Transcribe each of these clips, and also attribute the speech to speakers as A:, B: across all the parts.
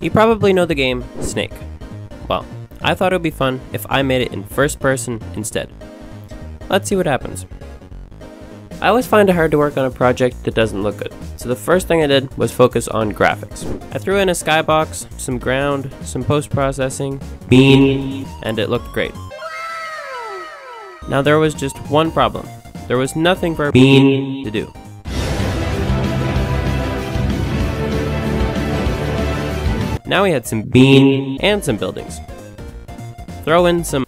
A: You probably know the game Snake. Well, I thought it would be fun if I made it in first person instead. Let's see what happens. I always find it hard to work on a project that doesn't look good, so the first thing I did was focus on graphics. I threw in a skybox, some ground, some post-processing, bean, and it looked great. Now there was just one problem. There was nothing for bean to do. Now we had some bean and some buildings. Throw in some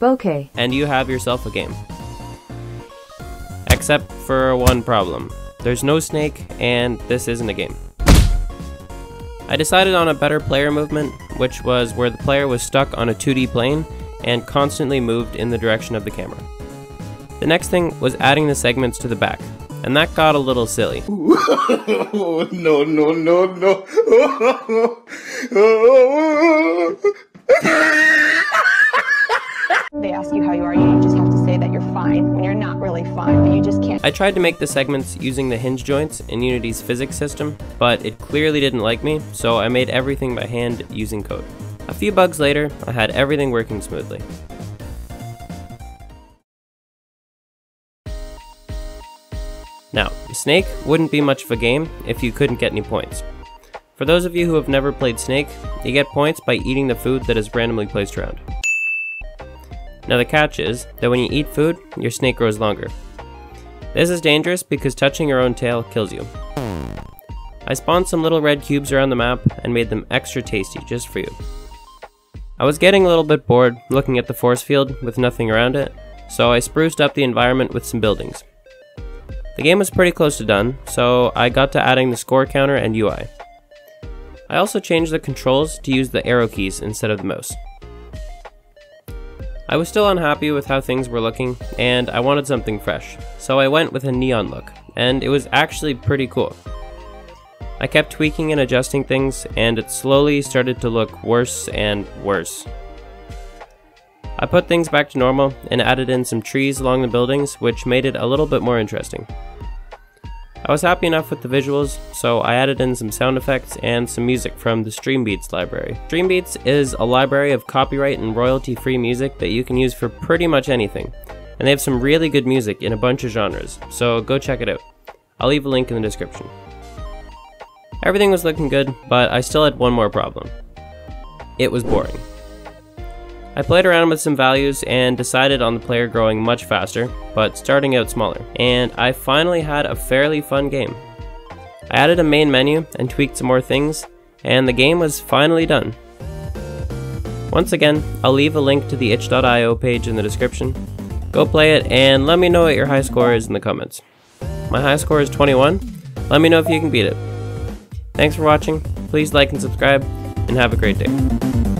A: bokeh. And you have yourself a game. Except for one problem. There's no snake, and this isn't a game. I decided on a better player movement, which was where the player was stuck on a 2D plane and constantly moved in the direction of the camera. The next thing was adding the segments to the back, and that got a little silly. no, no, no, no. they ask you how you are, you just have to say that you're fine when you're not really fine, but you just can't. I tried to make the segments using the hinge joints in Unity's physics system, but it clearly didn't like me, so I made everything by hand using code. A few bugs later, I had everything working smoothly. Now, Snake wouldn't be much of a game if you couldn't get any points. For those of you who have never played Snake, you get points by eating the food that is randomly placed around. Now the catch is that when you eat food, your snake grows longer. This is dangerous because touching your own tail kills you. I spawned some little red cubes around the map and made them extra tasty just for you. I was getting a little bit bored looking at the force field with nothing around it, so I spruced up the environment with some buildings. The game was pretty close to done, so I got to adding the score counter and UI. I also changed the controls to use the arrow keys instead of the mouse. I was still unhappy with how things were looking, and I wanted something fresh, so I went with a neon look, and it was actually pretty cool. I kept tweaking and adjusting things, and it slowly started to look worse and worse. I put things back to normal and added in some trees along the buildings which made it a little bit more interesting. I was happy enough with the visuals, so I added in some sound effects and some music from the Streambeats library. Streambeats is a library of copyright and royalty free music that you can use for pretty much anything, and they have some really good music in a bunch of genres, so go check it out. I'll leave a link in the description. Everything was looking good, but I still had one more problem. It was boring. I played around with some values and decided on the player growing much faster, but starting out smaller, and I finally had a fairly fun game. I added a main menu and tweaked some more things, and the game was finally done. Once again, I'll leave a link to the itch.io page in the description. Go play it and let me know what your high score is in the comments. My high score is 21, let me know if you can beat it. Thanks for watching, please like and subscribe, and have a great day.